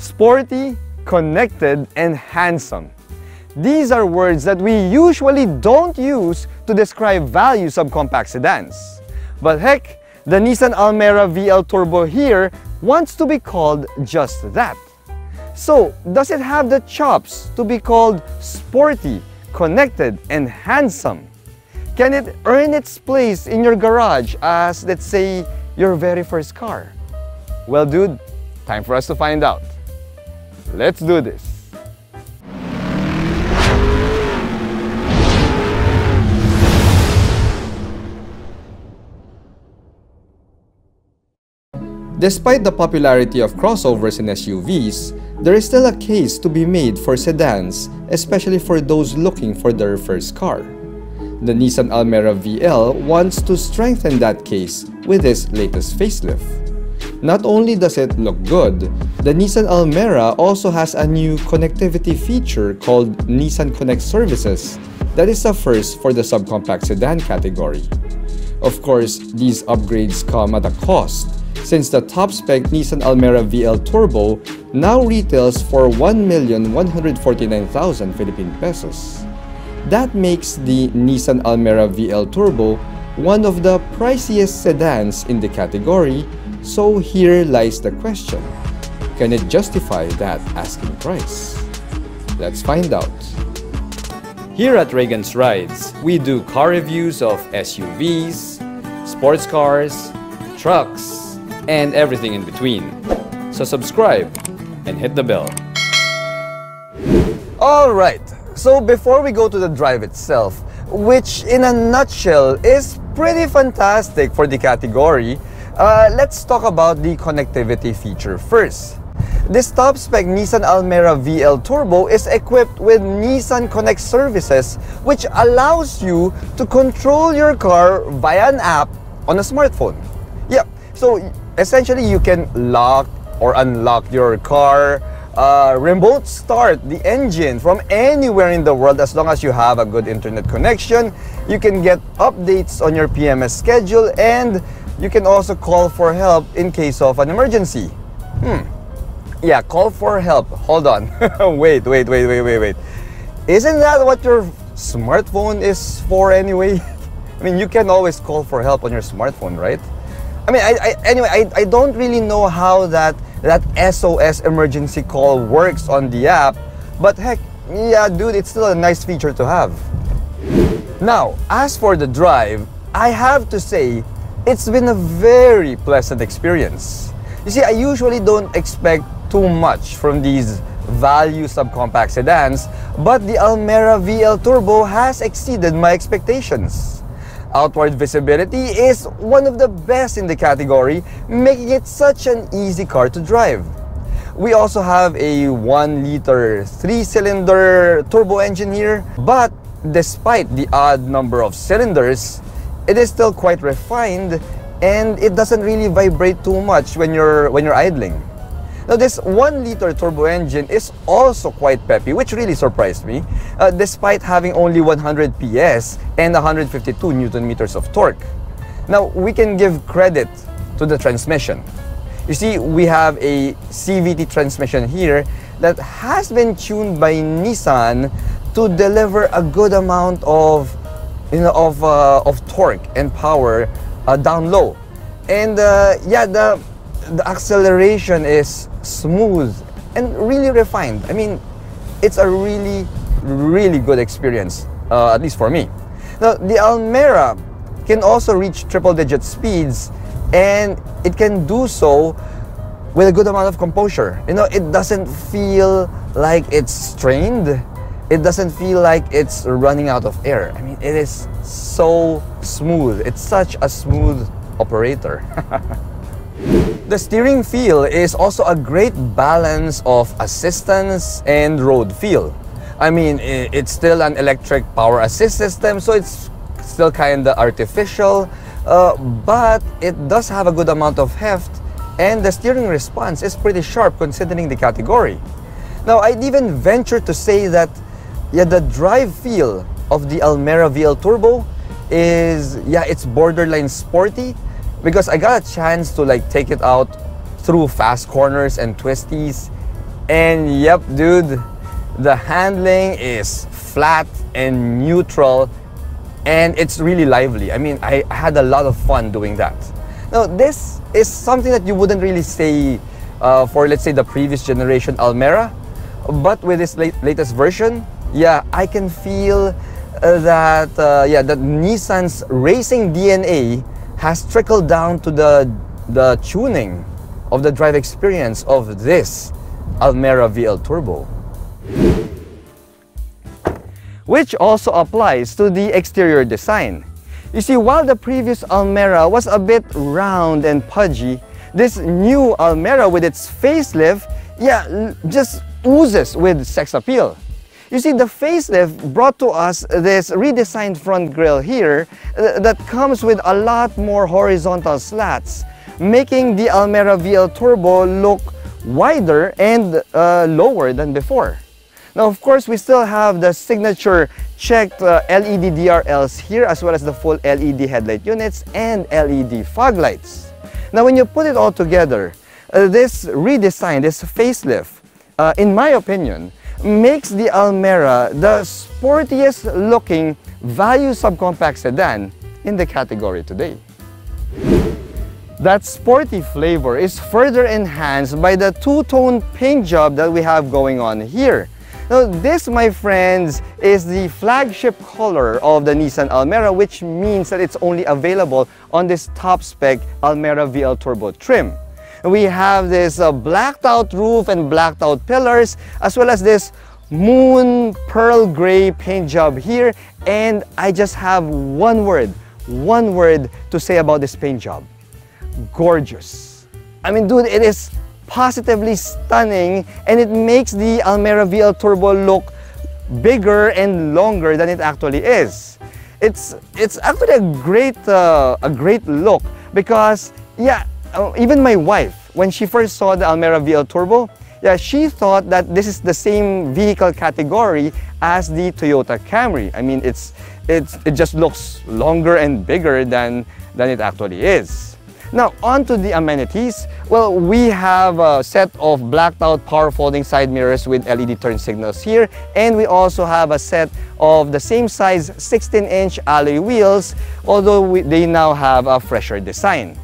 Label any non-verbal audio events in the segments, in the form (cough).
sporty, connected, and handsome. These are words that we usually don't use to describe value subcompact sedans. But heck, the Nissan Almera VL Turbo here wants to be called just that. So, does it have the chops to be called sporty, connected, and handsome? Can it earn its place in your garage as, let's say, your very first car? Well, dude, time for us to find out. Let's do this. Despite the popularity of crossovers and SUVs, there is still a case to be made for sedans, especially for those looking for their first car. The Nissan Almera VL wants to strengthen that case with its latest facelift. Not only does it look good, the Nissan Almera also has a new connectivity feature called Nissan Connect Services that is a first for the subcompact sedan category. Of course, these upgrades come at a cost, since the top-spec Nissan Almera VL Turbo now retails for 1,149,000 Philippine pesos. That makes the Nissan Almera VL Turbo one of the priciest sedans in the category, so here lies the question. Can it justify that asking price? Let's find out. Here at Reygan's Rides, we do car reviews of SUVs, sports cars, trucks, and everything in between. So subscribe and hit the bell. Alright, so before we go to the drive itself, which in a nutshell is pretty fantastic for the category, uh, let's talk about the connectivity feature first. This top-spec Nissan Almera VL Turbo is equipped with Nissan Connect services which allows you to control your car via an app on a smartphone. Yeah, so essentially you can lock or unlock your car, uh, remote start the engine from anywhere in the world as long as you have a good internet connection. You can get updates on your PMS schedule and you can also call for help in case of an emergency. Hmm. Yeah, call for help. Hold on. (laughs) wait, wait, wait, wait, wait, wait. Isn't that what your smartphone is for anyway? (laughs) I mean, you can always call for help on your smartphone, right? I mean, I, I, anyway, I, I don't really know how that, that SOS emergency call works on the app, but heck, yeah, dude, it's still a nice feature to have. Now, as for the drive, I have to say, it's been a very pleasant experience. You see, I usually don't expect too much from these value subcompact sedans, but the Almera VL Turbo has exceeded my expectations. Outward visibility is one of the best in the category, making it such an easy car to drive. We also have a 1 liter 3 cylinder turbo engine here, but despite the odd number of cylinders, it is still quite refined and it doesn't really vibrate too much when you're when you're idling. Now this 1 liter turbo engine is also quite peppy, which really surprised me, uh, despite having only 100 PS and 152 Newton meters of torque. Now we can give credit to the transmission. You see, we have a CVT transmission here that has been tuned by Nissan to deliver a good amount of you know of uh, of torque and power uh, down low. And uh, yeah, the the acceleration is smooth and really refined. I mean, it's a really, really good experience, uh, at least for me. Now, the Almera can also reach triple digit speeds and it can do so with a good amount of composure. You know, it doesn't feel like it's strained. It doesn't feel like it's running out of air. I mean, it is so smooth. It's such a smooth operator. (laughs) The steering feel is also a great balance of assistance and road feel. I mean, it's still an electric power assist system, so it's still kind of artificial, uh, but it does have a good amount of heft, and the steering response is pretty sharp considering the category. Now, I'd even venture to say that yeah, the drive feel of the Almera VL Turbo is, yeah, it's borderline sporty, because I got a chance to like take it out through fast corners and twisties And yep, dude, the handling is flat and neutral and it's really lively. I mean, I had a lot of fun doing that. Now, this is something that you wouldn't really say uh, for, let's say, the previous generation Almera, but with this late, latest version, yeah, I can feel uh, that, uh, yeah, that Nissan's racing DNA has trickled down to the, the tuning of the drive experience of this Almera VL Turbo. Which also applies to the exterior design. You see, while the previous Almera was a bit round and pudgy, this new Almera with its facelift, yeah, just oozes with sex appeal. You see, the facelift brought to us this redesigned front grille here uh, that comes with a lot more horizontal slats, making the Almera VL Turbo look wider and uh, lower than before. Now, of course, we still have the signature checked uh, LED DRLs here as well as the full LED headlight units and LED fog lights. Now, when you put it all together, uh, this redesign, this facelift, uh, in my opinion, makes the Almera the sportiest looking value subcompact sedan in the category today. That sporty flavor is further enhanced by the two-tone paint job that we have going on here. Now this, my friends, is the flagship color of the Nissan Almera, which means that it's only available on this top spec Almera VL Turbo trim. We have this uh, blacked out roof and blacked out pillars, as well as this moon pearl gray paint job here. And I just have one word, one word to say about this paint job gorgeous. I mean, dude, it is positively stunning and it makes the Almera VL Turbo look bigger and longer than it actually is. It's, it's actually a great, uh, a great look because, yeah, uh, even my wife, when she first saw the Almera VL Turbo, yeah, she thought that this is the same vehicle category as the Toyota Camry. I mean, it's, it's, it just looks longer and bigger than, than it actually is. Now, on to the amenities. Well, we have a set of blacked out power folding side mirrors with LED turn signals here. And we also have a set of the same size 16-inch alloy wheels, although we, they now have a fresher design.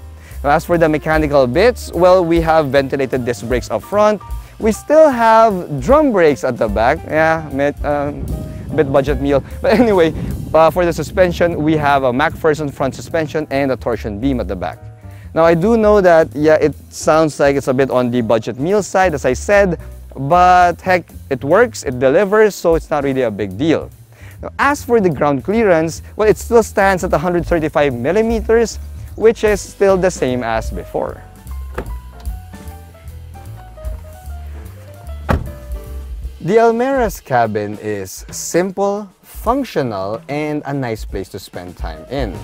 As for the mechanical bits, well, we have ventilated disc brakes up front. We still have drum brakes at the back. Yeah, um, bit budget meal. (laughs) But anyway, uh, for the suspension, we have a MacPherson front suspension and a torsion beam at the back. Now I do know that, yeah, it sounds like it's a bit on the budget meal side, as I said, but heck, it works, it delivers, so it's not really a big deal. Now, as for the ground clearance, well, it still stands at 135 millimeters, which is still the same as before. The Almera's cabin is simple, functional, and a nice place to spend time in.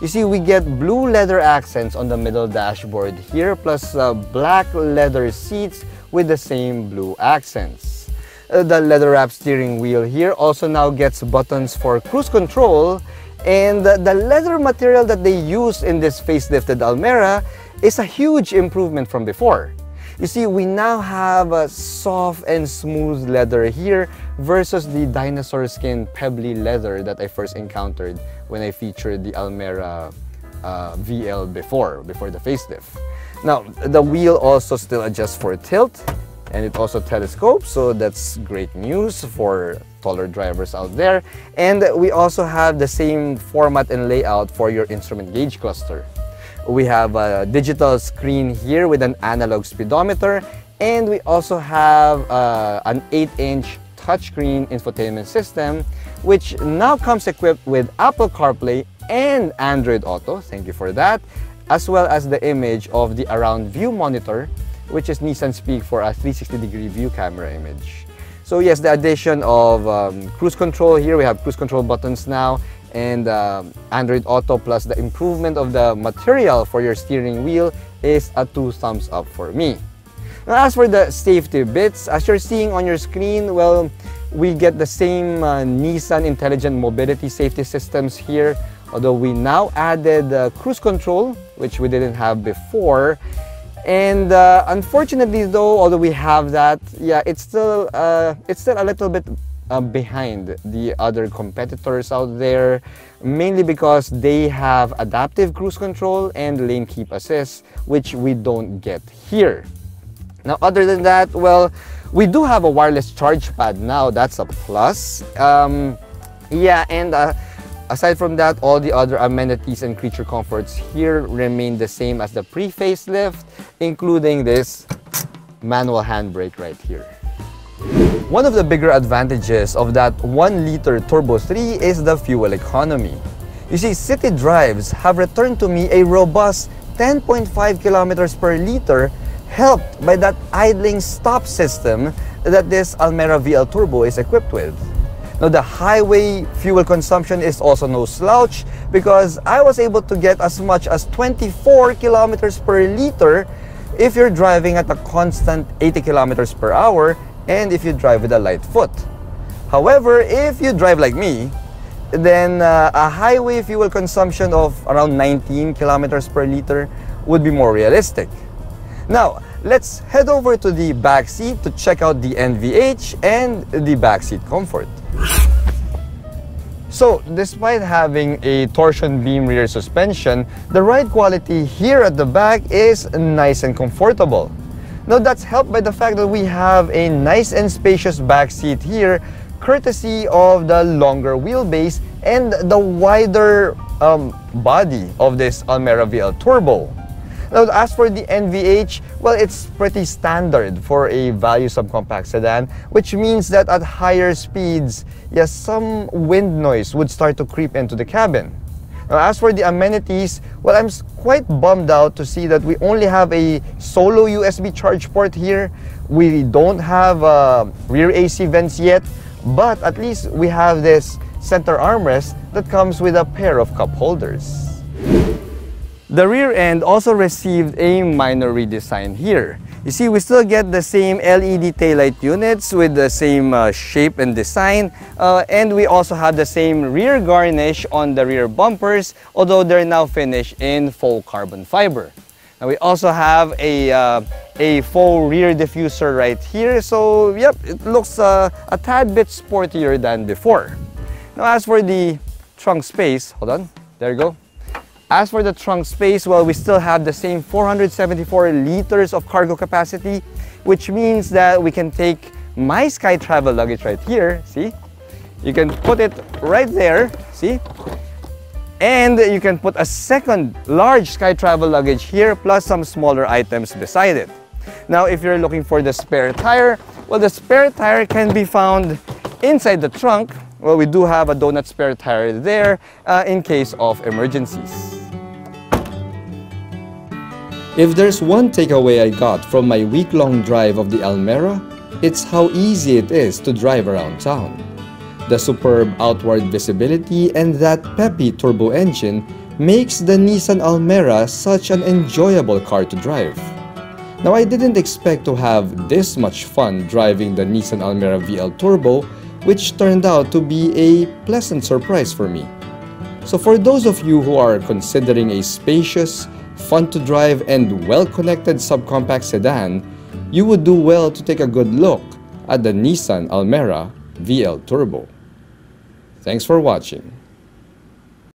You see, we get blue leather accents on the middle dashboard here, plus uh, black leather seats with the same blue accents. Uh, the leather wrap steering wheel here also now gets buttons for cruise control and the, the leather material that they use in this facelifted Almera is a huge improvement from before. You see, we now have a soft and smooth leather here versus the dinosaur skin pebbly leather that I first encountered when I featured the Almera uh, VL before, before the facelift. Now, the wheel also still adjusts for tilt and it also telescopes, so that's great news for taller drivers out there. And we also have the same format and layout for your instrument gauge cluster. We have a digital screen here with an analog speedometer and we also have uh, an 8-inch touchscreen infotainment system which now comes equipped with Apple CarPlay and Android Auto, thank you for that, as well as the image of the around view monitor which is Nissan Speak for a 360 degree view camera image. So yes, the addition of um, cruise control here, we have cruise control buttons now and uh, Android Auto plus the improvement of the material for your steering wheel is a two thumbs up for me. Now as for the safety bits, as you're seeing on your screen, well, we get the same uh, Nissan Intelligent Mobility Safety Systems here, although we now added uh, cruise control, which we didn't have before. And uh, unfortunately though, although we have that, yeah, it's still, uh, it's still a little bit uh, behind the other competitors out there, mainly because they have adaptive cruise control and lane keep assist, which we don't get here. Now, other than that, well, we do have a wireless charge pad now. That's a plus. Um, yeah, and uh, aside from that, all the other amenities and creature comforts here remain the same as the pre-facelift, including this manual handbrake right here. One of the bigger advantages of that 1-liter Turbo 3 is the fuel economy. You see, city drives have returned to me a robust 10.5 kilometers per liter helped by that idling stop system that this Almera VL Turbo is equipped with. Now the highway fuel consumption is also no slouch because I was able to get as much as 24 kilometers per liter if you're driving at a constant 80 kilometers per hour and if you drive with a light foot. However, if you drive like me, then uh, a highway fuel consumption of around 19 kilometers per liter would be more realistic. Now, let's head over to the back seat to check out the NVH and the back seat comfort. So, despite having a torsion beam rear suspension, the ride quality here at the back is nice and comfortable. Now that's helped by the fact that we have a nice and spacious back seat here courtesy of the longer wheelbase and the wider um, body of this Almera VL Turbo. Now, as for the NVH, well, it's pretty standard for a value subcompact sedan, which means that at higher speeds, yes, some wind noise would start to creep into the cabin. Now, as for the amenities, well, I'm quite bummed out to see that we only have a solo USB charge port here. We don't have uh, rear AC vents yet, but at least we have this center armrest that comes with a pair of cup holders. The rear end also received a minor redesign here. You see, we still get the same LED taillight units with the same uh, shape and design. Uh, and we also have the same rear garnish on the rear bumpers, although they're now finished in faux carbon fiber. Now we also have a, uh, a faux rear diffuser right here. So, yep, it looks uh, a tad bit sportier than before. Now as for the trunk space, hold on, there you go. As for the trunk space, well, we still have the same 474 liters of cargo capacity, which means that we can take my Sky Travel luggage right here, see? You can put it right there, see? And you can put a second large Sky Travel luggage here, plus some smaller items beside it. Now, if you're looking for the spare tire, well, the spare tire can be found inside the trunk. Well, we do have a donut spare tire there uh, in case of emergencies. If there's one takeaway I got from my week-long drive of the Almera, it's how easy it is to drive around town. The superb outward visibility and that peppy turbo engine makes the Nissan Almera such an enjoyable car to drive. Now I didn't expect to have this much fun driving the Nissan Almera VL Turbo which turned out to be a pleasant surprise for me. So for those of you who are considering a spacious, fun to drive and well-connected subcompact sedan, you would do well to take a good look at the Nissan Almera VL Turbo. Thanks for watching.